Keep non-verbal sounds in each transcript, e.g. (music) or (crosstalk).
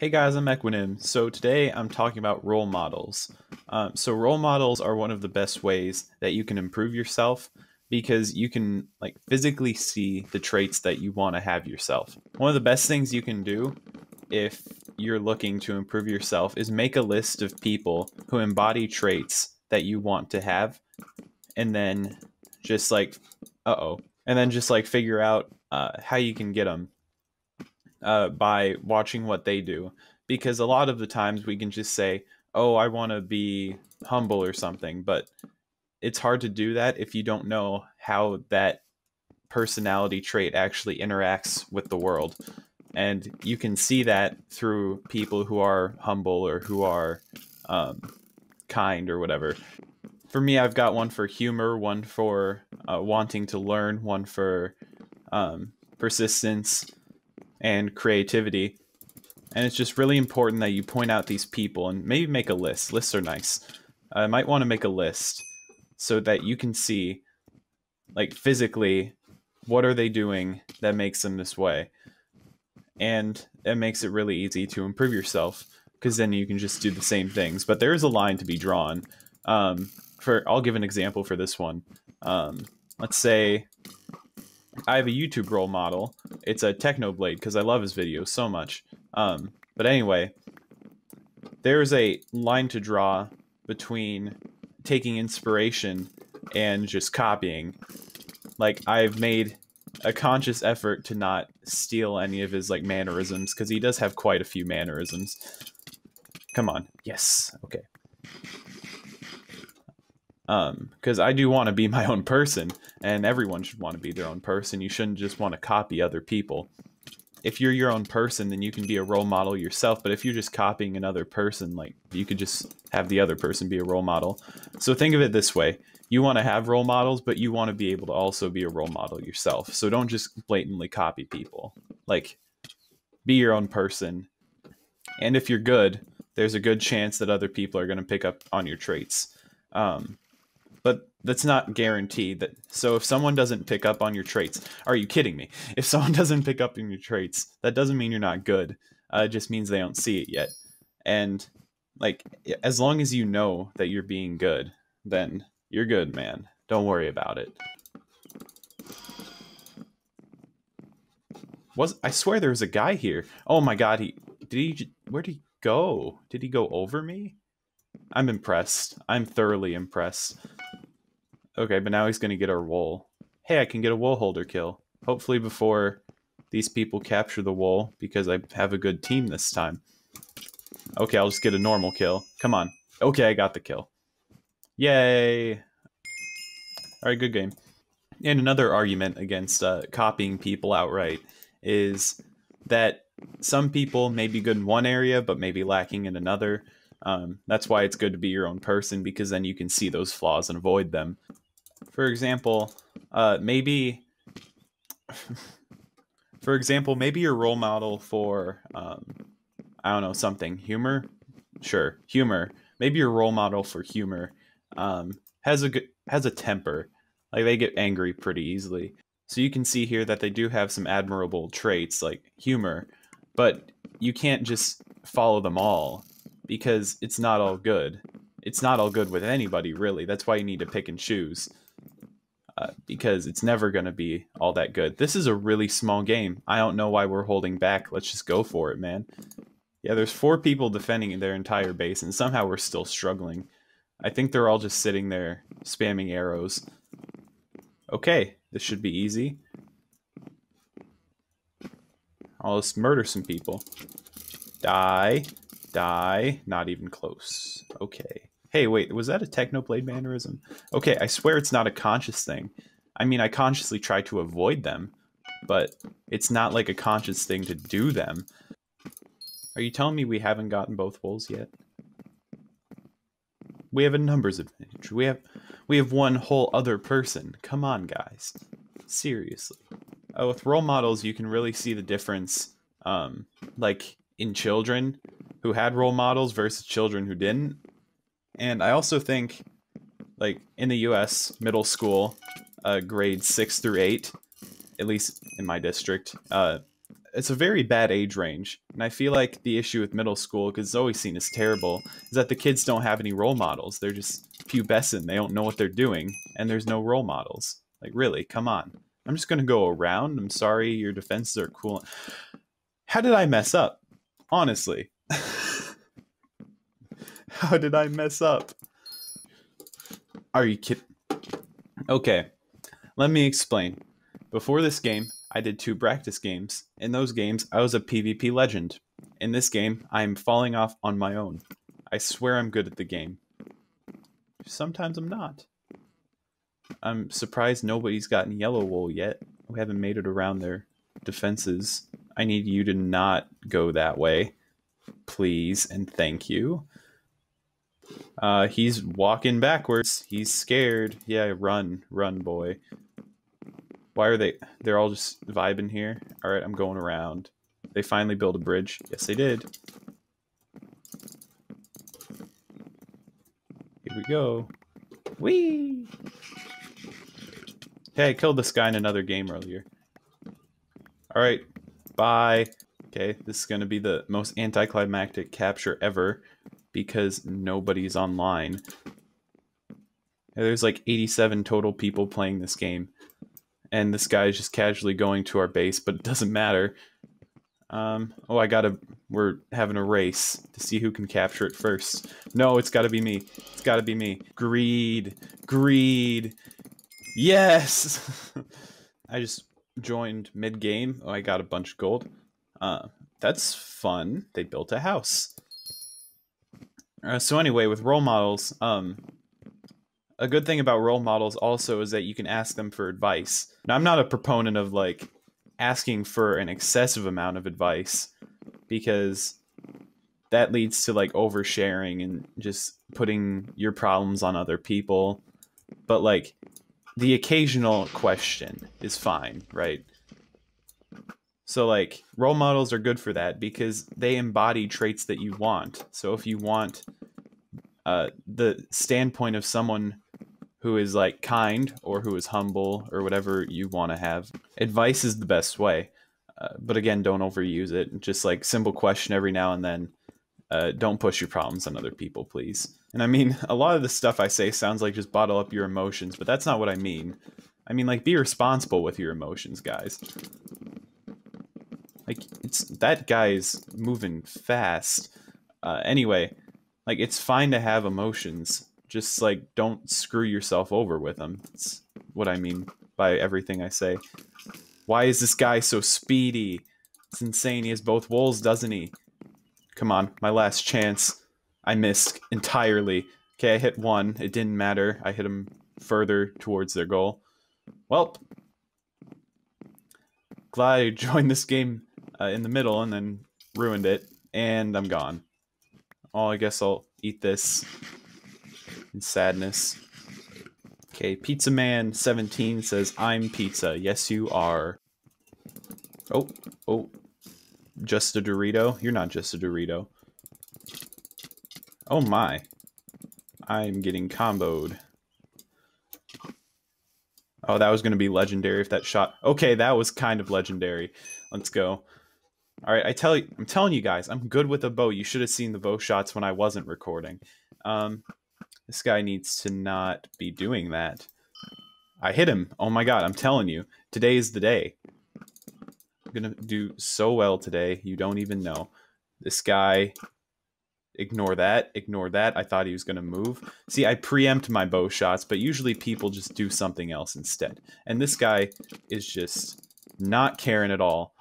Hey guys, I'm Equanim. So today I'm talking about role models. Um, so role models are one of the best ways that you can improve yourself because you can like physically see the traits that you want to have yourself. One of the best things you can do if you're looking to improve yourself is make a list of people who embody traits that you want to have and then just like uh-oh and then just like figure out uh, how you can get them uh, by watching what they do. Because a lot of the times we can just say oh i want to be humble or something but it's hard to do that if you don't know how that personality trait actually interacts with the world. And you can see that through people who are humble or who are um, kind or whatever. For me i've got one for humor one for uh, wanting to learn one for um, persistence and creativity. And it's just really important that you point out these people and maybe make a list. Lists are nice. I might want to make a list so that you can see, like physically, what are they doing that makes them this way. And it makes it really easy to improve yourself because then you can just do the same things. But there is a line to be drawn. Um, for I'll give an example for this one. Um, let's say I have a YouTube role model. It's a Technoblade because I love his videos so much. Um, but anyway, there's a line to draw between taking inspiration and just copying. Like I've made a conscious effort to not steal any of his like mannerisms because he does have quite a few mannerisms. Come on. Yes. Okay um because i do want to be my own person and everyone should want to be their own person you shouldn't just want to copy other people. If you're your own person then you can be a role model yourself but if you're just copying another person like you could just have the other person be a role model. So think of it this way you want to have role models but you want to be able to also be a role model yourself. So don't just blatantly copy people. Like be your own person and if you're good there's a good chance that other people are going to pick up on your traits. Um, but that's not guaranteed that so if someone doesn't pick up on your traits are you kidding me? (laughs) If someone doesn't pick up on your traits that doesn't mean you're not good. Uh, it just means they don't see it yet. And like as long as you know that you're being good then you're good man. Don't worry about it. Was i swear there was a guy here. Oh my god he did he where did he go? Did he go over me? I'm impressed. I'm thoroughly impressed Okay, but now he's going to get our wool. Hey, I can get a wool holder kill. Hopefully before these people capture the wool, because I have a good team this time. Okay, I'll just get a normal kill. Come on. Okay, I got the kill. Yay! Alright, good game. And another argument against uh, copying people outright is that some people may be good in one area, but maybe lacking in another. Um, that's why it's good to be your own person because then you can see those flaws and avoid them for example, uh, maybe, for example, maybe your role model for, um, I don't know, something humor. Sure, humor. Maybe your role model for humor um, has a good has a temper. Like they get angry pretty easily. So you can see here that they do have some admirable traits like humor, but you can't just follow them all because it's not all good. It's not all good with anybody, really. That's why you need to pick and choose uh, because it's never going to be all that good. This is a really small game. I don't know why we're holding back. Let's just go for it, man. Yeah, there's four people defending their entire base, and somehow we're still struggling. I think they're all just sitting there spamming arrows. Okay, this should be easy. I'll just murder some people. Die. Die. Not even close. Okay. Hey, wait, was that a Technoblade mannerism? Okay, I swear it's not a conscious thing. I mean, I consciously try to avoid them, but it's not like a conscious thing to do them. Are you telling me we haven't gotten both wools yet? We have a numbers advantage. We have we have one whole other person. Come on, guys. Seriously. Uh, with role models, you can really see the difference, um, like in children who had role models versus children who didn't. And I also think, like in the U.S., middle school, uh, grades six through eight, at least in my district, uh, it's a very bad age range. And I feel like the issue with middle school, because it's always seen as terrible, is that the kids don't have any role models. They're just pubescent. They don't know what they're doing, and there's no role models. Like, really, come on. I'm just going to go around. I'm sorry, your defenses are cool. How did I mess up? Honestly. (laughs) (laughs) How did I mess up? Are you kidding? Okay, let me explain. Before this game, I did two practice games. In those games, I was a PvP legend. In this game, I am falling off on my own. I swear I'm good at the game. Sometimes I'm not. I'm surprised nobody's gotten yellow wool yet. We haven't made it around their defenses. I need you to not go that way. Please and thank you. Uh, he's walking backwards. He's scared. Yeah, run, run, boy. Why are they? They're all just vibing here. All right, I'm going around. They finally built a bridge. Yes, they did. Here we go. Whee! Hey, I killed this guy in another game earlier. All right, bye. Okay, this is going to be the most anticlimactic capture ever because nobody's online. There's like 87 total people playing this game and this guy is just casually going to our base, but it doesn't matter. Um, oh, I gotta. We're having a race to see who can capture it first. No, it's gotta be me. It's gotta be me. Greed. Greed. Yes! (laughs) I just joined mid game. Oh, I got a bunch of gold. Uh, that's fun. They built a house. Uh, so anyway, with role models, um, a good thing about role models also is that you can ask them for advice. Now, I'm not a proponent of like asking for an excessive amount of advice because that leads to like oversharing and just putting your problems on other people. But like the occasional question is fine, right? So like role models are good for that because they embody traits that you want. So if you want uh, the standpoint of someone who is like kind or who is humble or whatever you want to have. Advice is the best way. Uh, but again, don't overuse it. Just like simple question every now and then. Uh, don't push your problems on other people, please. And I mean, (laughs) a lot of the stuff I say sounds like just bottle up your emotions, but that's not what I mean. I mean, like, be responsible with your emotions, guys. Like, it's that guy's moving fast. Uh, anyway, like, it's fine to have emotions just like don't screw yourself over with them. That's what I mean by everything I say. Why is this guy so speedy? It's insane. He has both wools, doesn't he? Come on, my last chance. I missed entirely. Okay, I hit one. It didn't matter. I hit him further towards their goal. Well, glad I (laughs) joined this game uh, in the middle and then ruined it, and I'm gone. Oh, I guess I'll eat this in sadness. Okay, Pizza Man 17 says, I'm pizza. Yes, you are. Oh, oh. Just a Dorito? You're not just a Dorito. Oh my. I'm getting comboed. Oh, that was going to be legendary if that shot... Okay, that was kind of legendary. Let's go. All right, I tell you, I'm telling you guys, I'm good with a bow. You should have seen the bow shots when I wasn't recording. Um, this guy needs to not be doing that. I hit him. Oh my god, I'm telling you. Today is the day. I'm gonna do so well today. You don't even know. This guy... Ignore that. Ignore that. I thought he was to move. See, I preempt my bow shots, but usually people just do something else instead. And this guy is just not caring at all.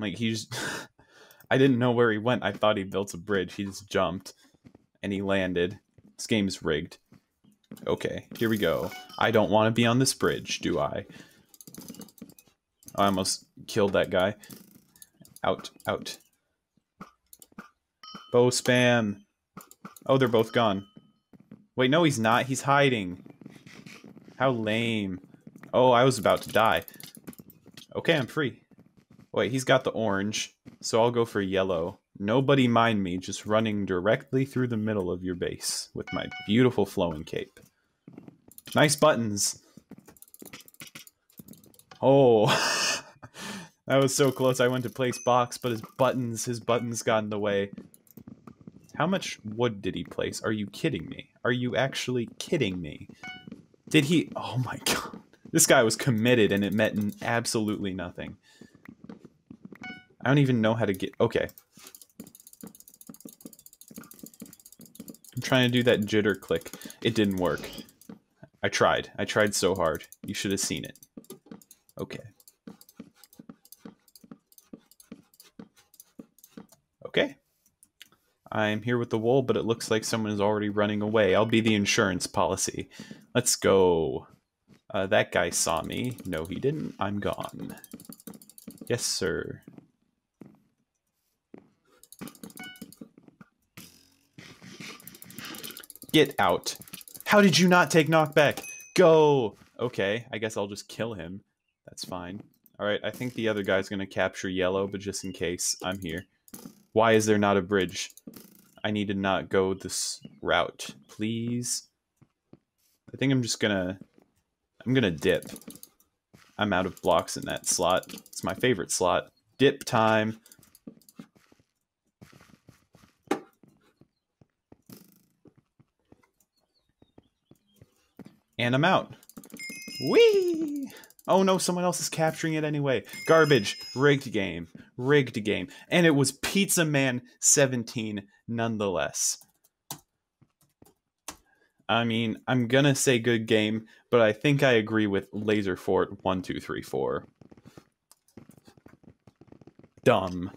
Like, he's... (laughs) I didn't know where he went. I thought he built a bridge. He just jumped. And he landed. This game's rigged. Okay, here we go. I don't want to be on this bridge, do I? I almost killed that guy. Out, out. Bow spam. Oh, they're both gone. Wait, no, he's not. He's hiding. How lame. Oh, I was about to die. Okay, I'm free. Wait, he's got the orange, so I'll go for yellow. Nobody mind me just running directly through the middle of your base with my beautiful flowing cape. Nice buttons. Oh, (laughs) That was so close. I went to place box, but his buttons, his buttons got in the way. How much wood did he place? Are you kidding me? Are you actually kidding me? Did he? Oh my (laughs) god. This guy was committed and it meant absolutely nothing. I don't even know how to get... Okay. I'm trying to do that jitter click. It didn't work. I tried. I tried so hard. You should have seen it. Okay. Okay. I'm here with the wool, but it looks like someone is already running away. I'll be the insurance policy. Let's go. Uh, that guy saw me. No, he didn't. I'm gone. Yes, sir. Get out. How did you not take knockback? Go! Okay, I guess I'll just kill him. That's fine. Alright, I think the other guy's gonna capture yellow, but just in case, I'm here. Why is there not a bridge? I need to not go this route. Please? I think I'm just gonna... I'm gonna dip. I'm out of blocks in that slot. It's my favorite slot. Dip time. And I'm out. Whee! Oh no, someone else is capturing it anyway. Garbage. Rigged game. Rigged game. And it was Pizza Man 17 nonetheless. I mean, I'm gonna say good game, but I think I agree with Laser Fort 1234. Dumb.